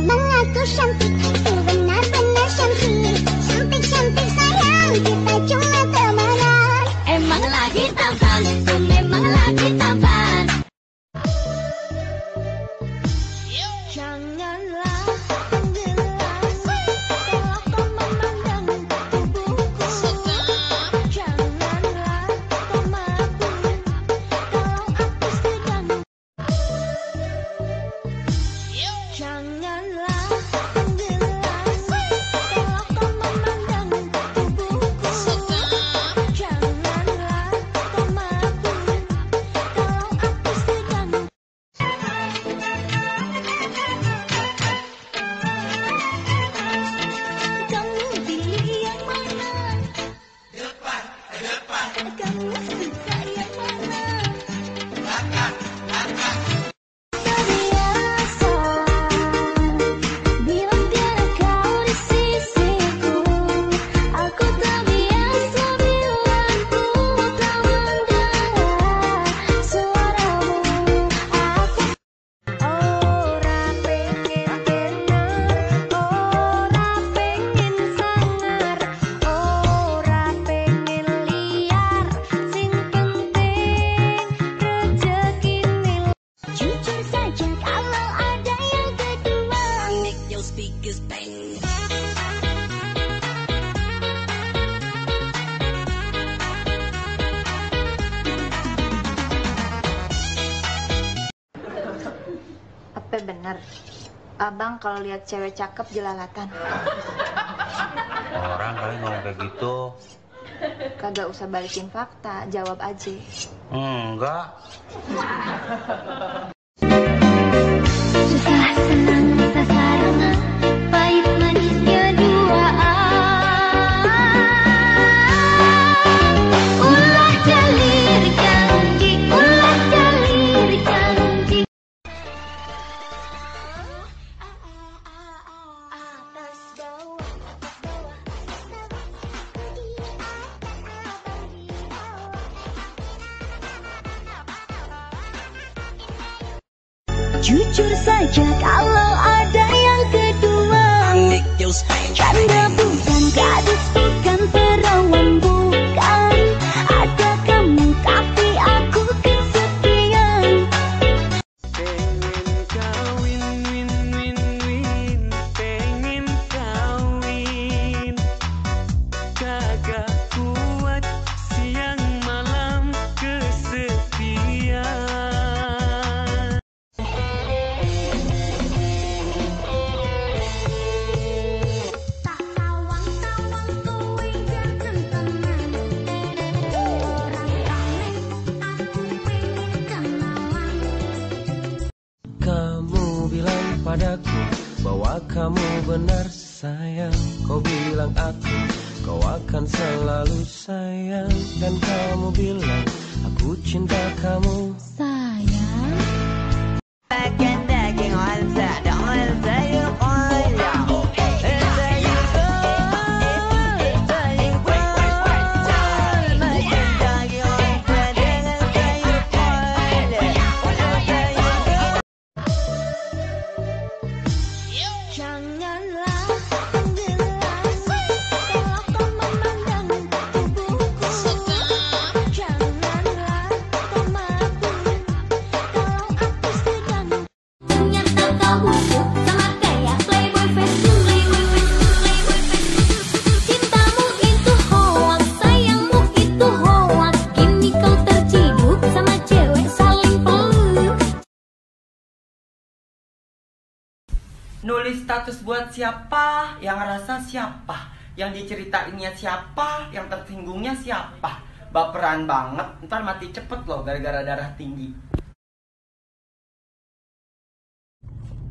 门啊，隔上几开。Kalau lihat cewek cakep jelalatan. Orang kali ngomong kayak gitu. Kagak usah balikin fakta, jawab aja. Enggak. Susah senang Jujur saja kalau ada yang kedua Canda padaku bahwa kamu benar sayang. Kau bilang aku kau akan selalu sayang. Dan kamu bilang aku cinta kamu. Sayang nulis status buat siapa, yang ngerasa siapa, yang diceritainnya siapa, yang tersinggungnya siapa. Baperan banget, ntar mati cepet loh gara-gara darah tinggi.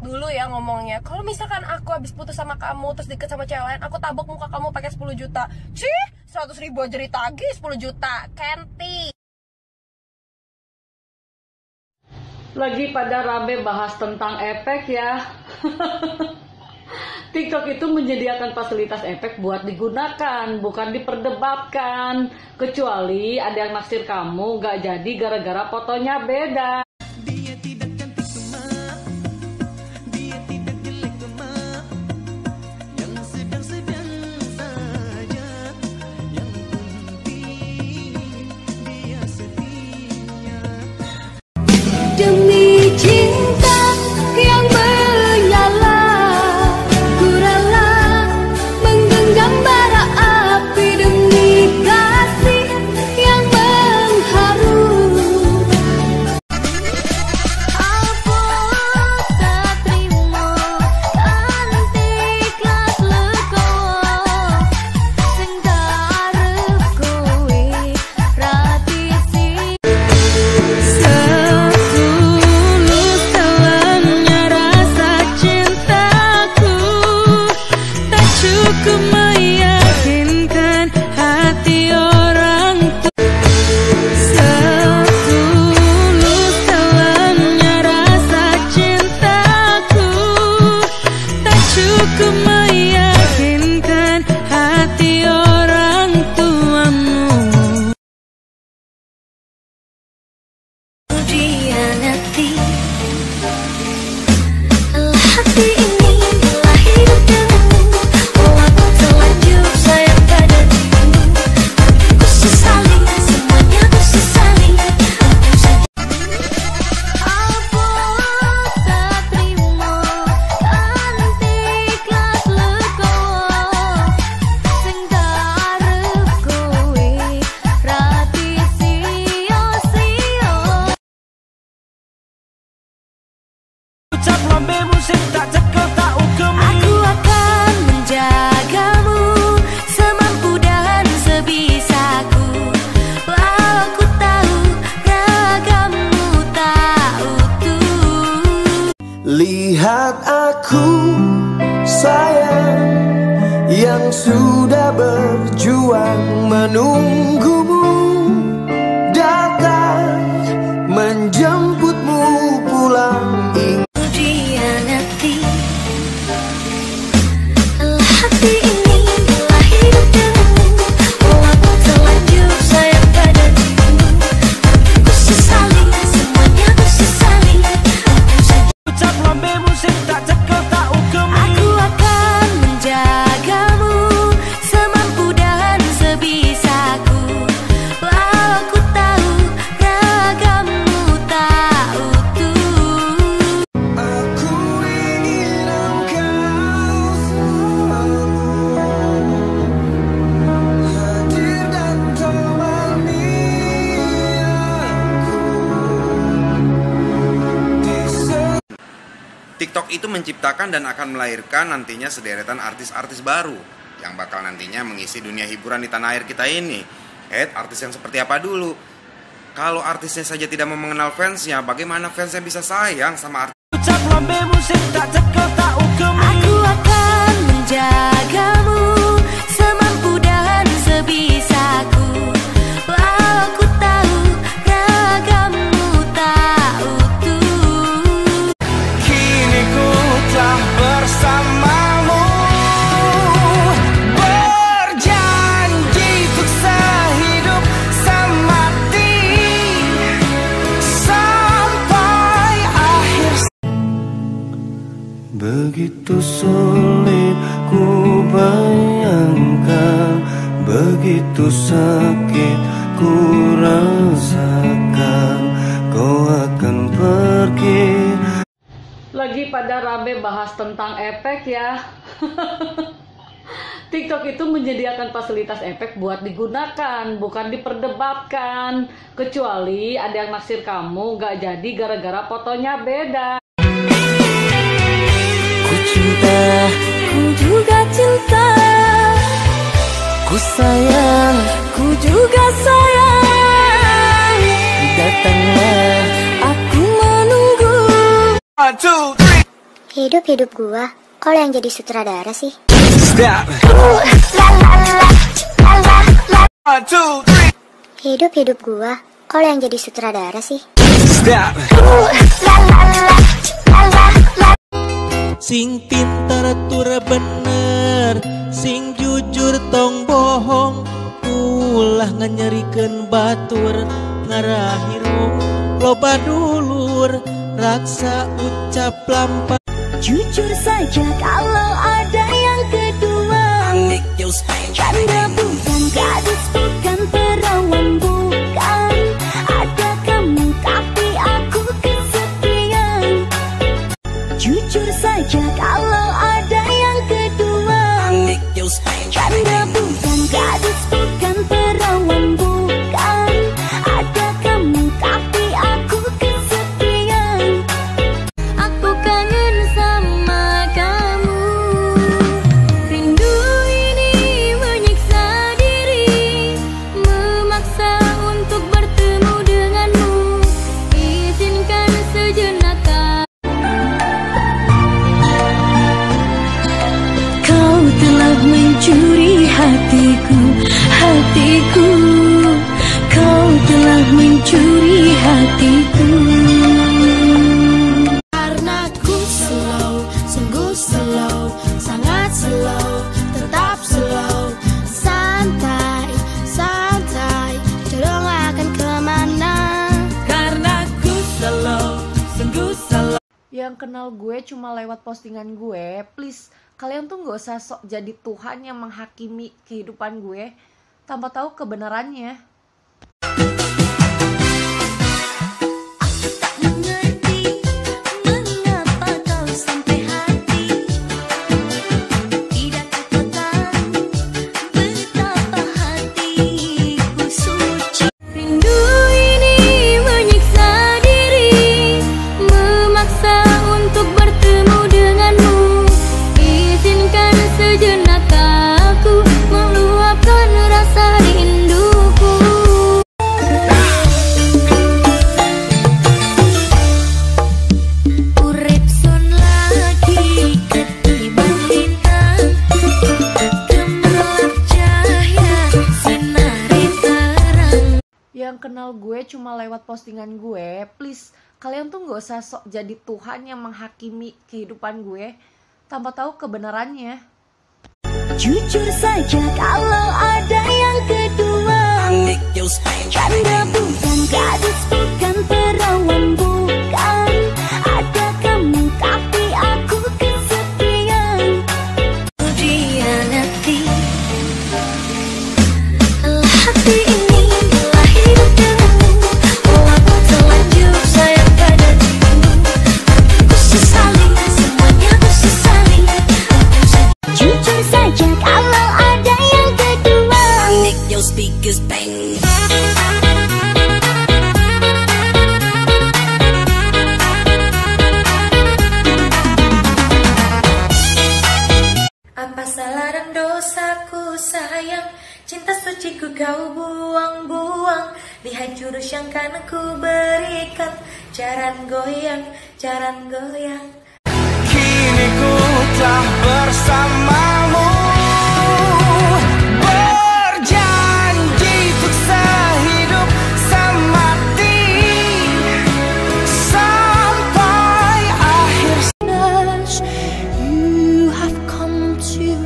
dulu ya ngomongnya kalau misalkan aku habis putus sama kamu terus deket sama cewek lain aku tabok muka kamu pakai 10 juta cih 100 ribu aja ditagih 10 juta Kenti lagi pada rame bahas tentang efek ya. TikTok itu menyediakan fasilitas efek buat digunakan, bukan diperdebatkan. Kecuali ada yang naksir kamu gak jadi gara-gara fotonya beda. Menciptakan dan akan melahirkan nantinya sederetan artis-artis baru yang bakal nantinya mengisi dunia hiburan di tanah air kita ini. Eh, artis yang seperti apa dulu? Kalau artisnya saja tidak mau mengenal fansnya, bagaimana fansnya bisa sayang sama artis? Ucap lambe musik tak cekel tak ugemi Aku akan menjagamu tentang efek ya. TikTok itu menyediakan fasilitas efek buat digunakan, bukan diperdebatkan. Kecuali ada yang naksir kamu gak jadi gara-gara fotonya beda. Ku cinta, Ku juga cinta, ku sayang ku juga sayang. Datanglah Aku menunggu. One, two, three Hidup-hidup gua, kalau yang jadi sutradara sih? Hidup-hidup gua, kalau yang jadi sutradara sih? Sing pintar tur bener Sing jujur tong bohong. Ulah nganyerikeun batur Ngarahiru loba dulur Raksa ucap lampa Jujur saja kalau ada yang kedua Canda bukan gadis mencuri hatiku. Karena ku slow, sungguh slow Sangat slow, tetap slow. Santai, santai Jodoh akan ke mana? Karena ku slow, sungguh slow. Yang kenal gue cuma lewat postingan gue, please kalian tuh gak usah sok jadi Tuhan yang menghakimi kehidupan gue. Tanpa tahu kebenarannya. Lewat postingan gue, please kalian tuh gak usah sok jadi Tuhan yang menghakimi kehidupan gue tanpa tahu kebenarannya. Jujur saja kalau ada yang kedua Canda bukan gadis bukan perawan bukan Lihat jurus yang kan ku berikan. Jaran goyang, jaran goyang. Kini ku telah bersamamu.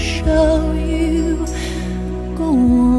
Show you. Go on.